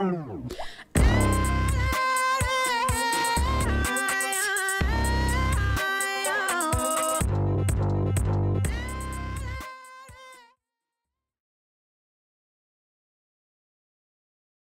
Mm.